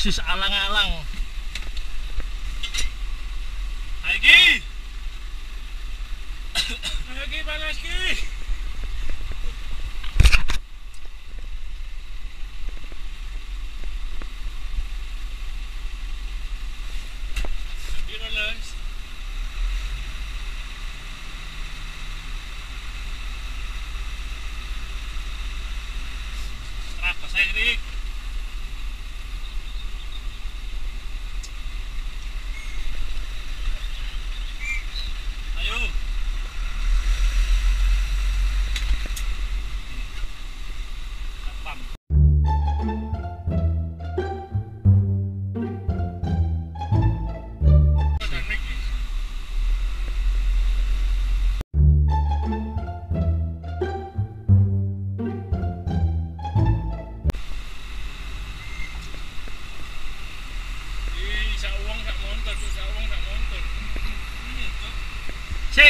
basis alang-alang. Ayo ki panas ki. Saya ini?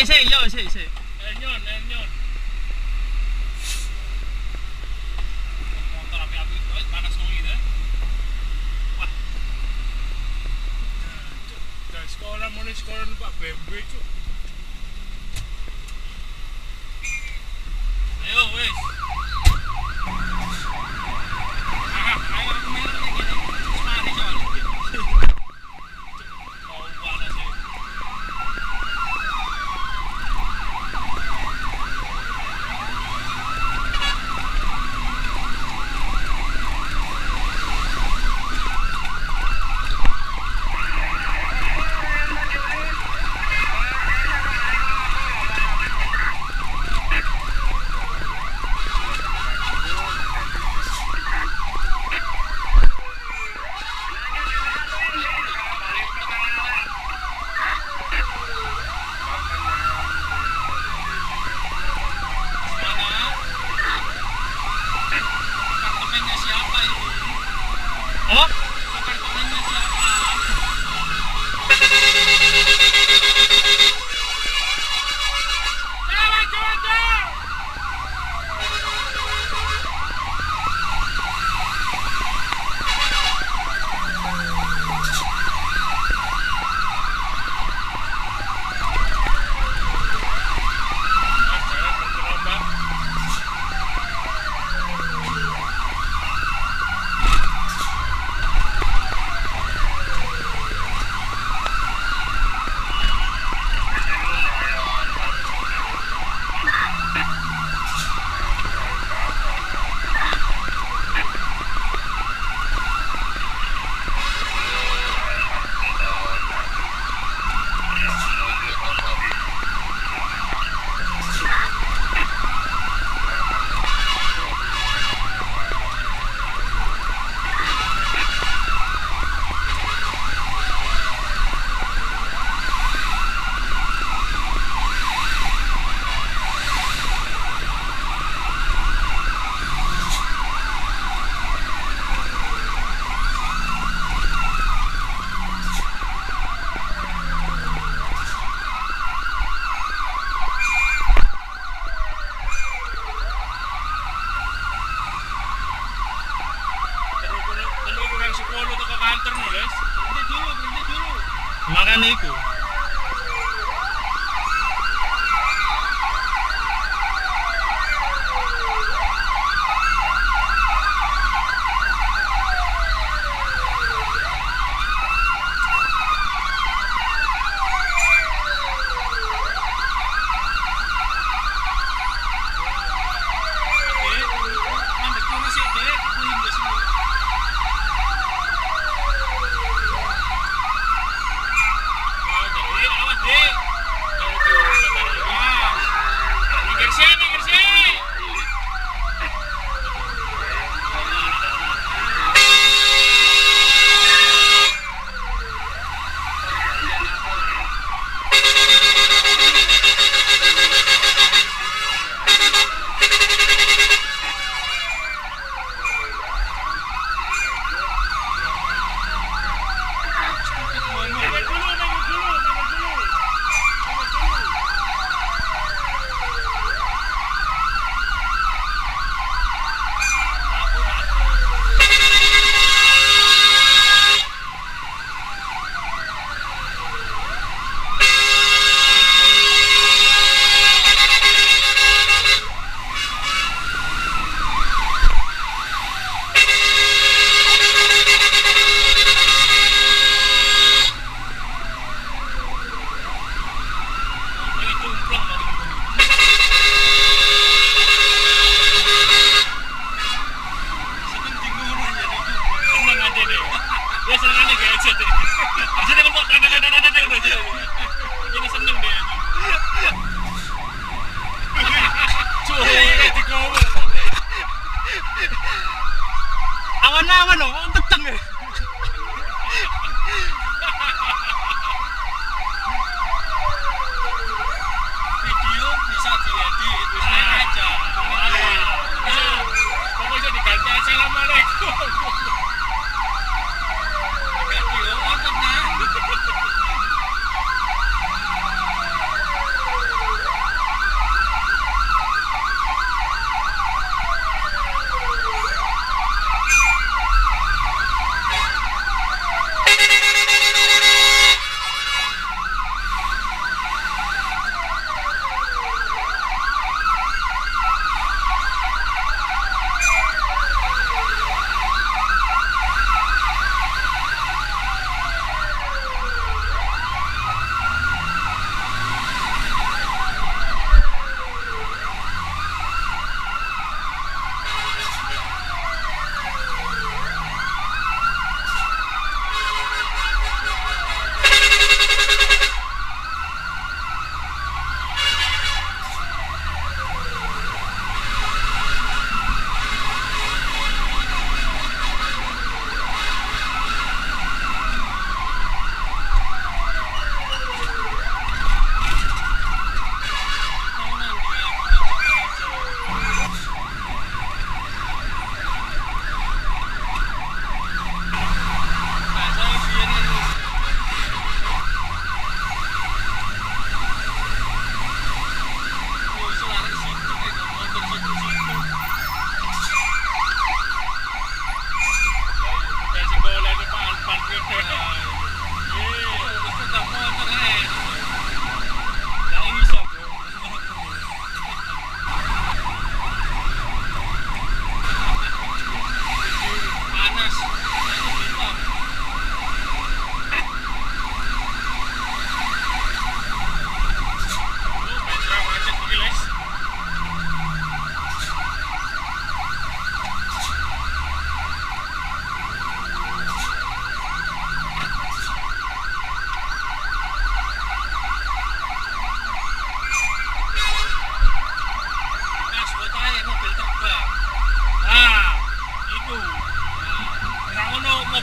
Sik, yo, sik, sik. Enyon, enyon. Motor api-api panas. Wah. Sekolah mulai sekolah numpak BMW cuk.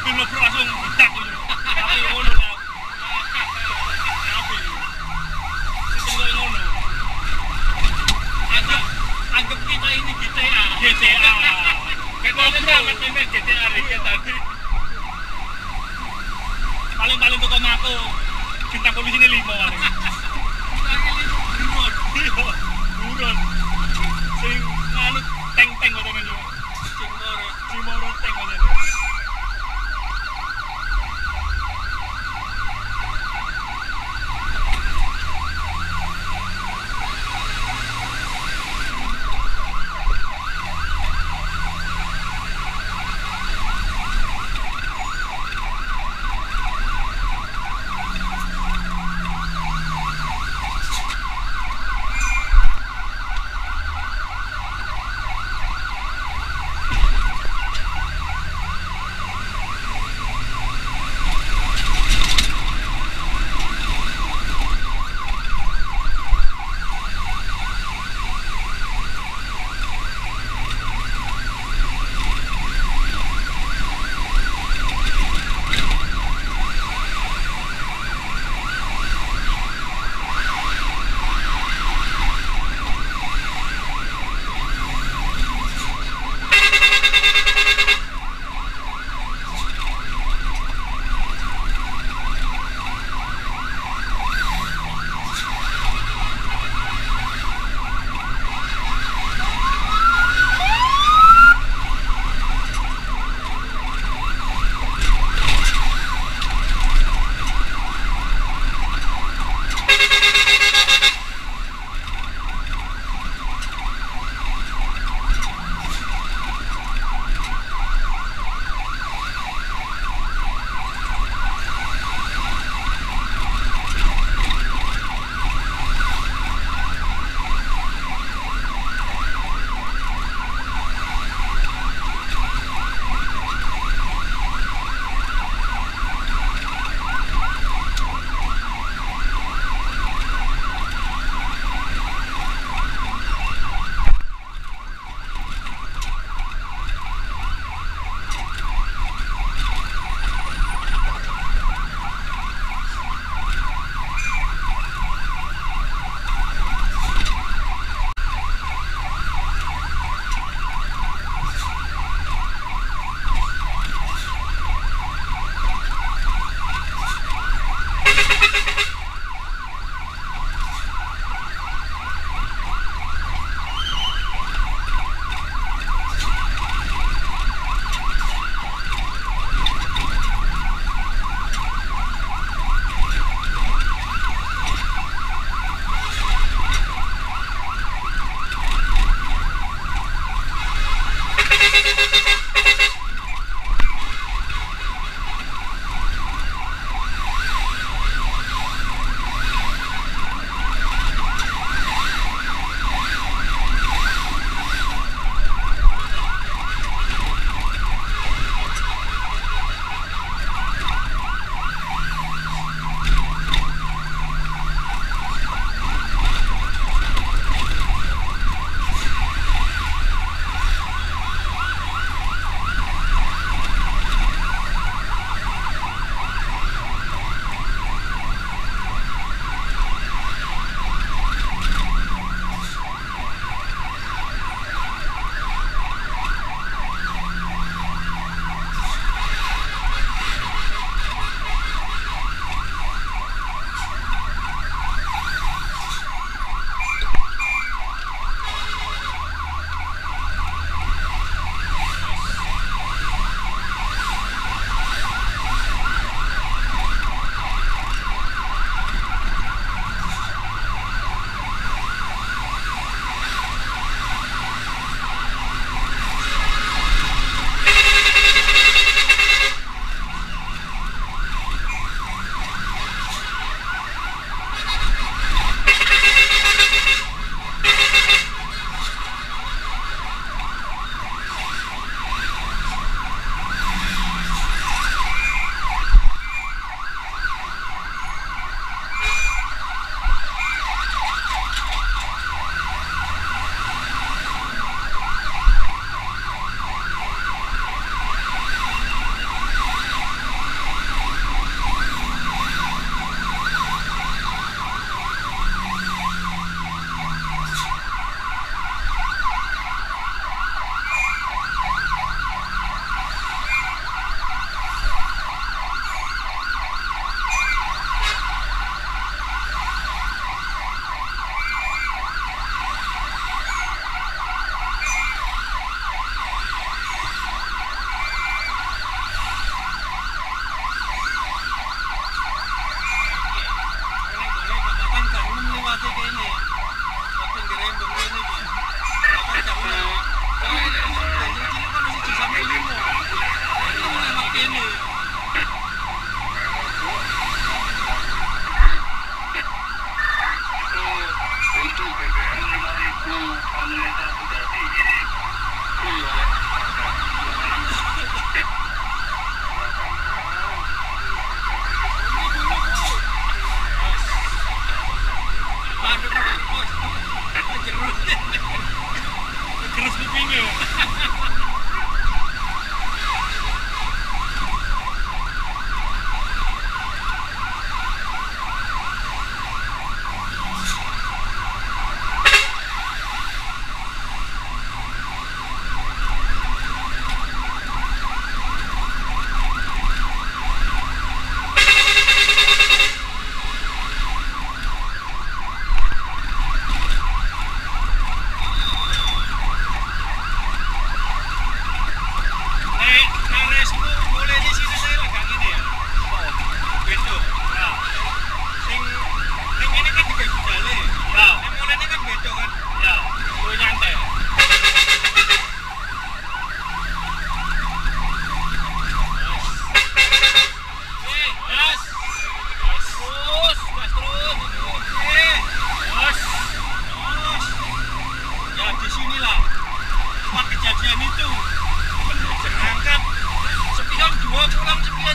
Ngono mobil mlebu langsung itu. Tapi ngono. Tapi ngono. Anggap, anggap kita ini GTA. GTA. Amat ini GTA Rika tadi. Paling-paling tuh aku bintang polisi ini lima.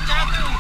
चाहता हूँ